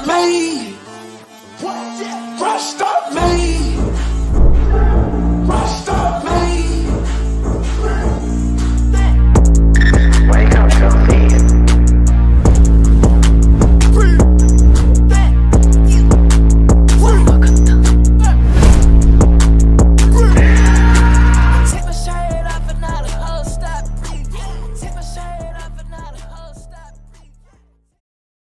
up me. Rest up me.